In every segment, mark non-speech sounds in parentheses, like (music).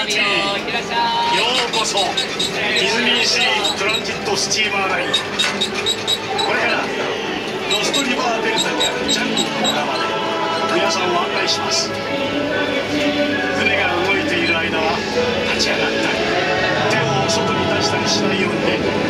ようこそディズニーシートランジットスチーマーライン。これからロストリバーデルタにあるジャングルの中まで皆さんを案内します。船が動いている間は立ち上がったり手を外に出したりしないようにね。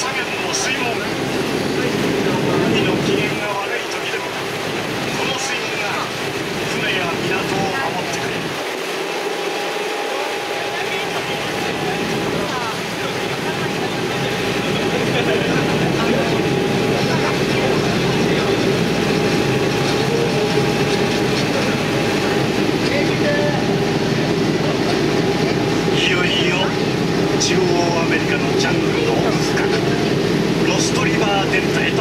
左舷の水門。it, it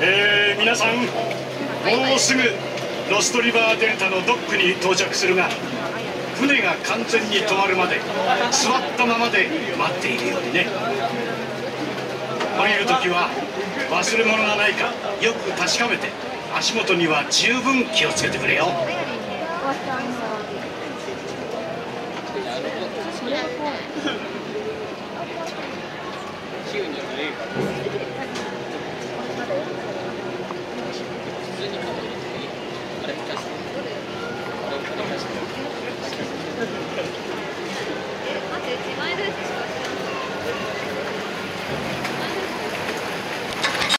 えー、皆さんもうすぐロストリバーデルタのドックに到着するが船が完全に止まるまで座ったままで待っているようにね。降りる時は忘れ物がないかよく確かめて足元には十分気をつけてくれよ。週 (laughs) に普通に買うのに、あれ、昔、あれ、昔。